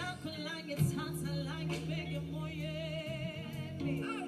lakho langithatha langibeka emoyeni bathi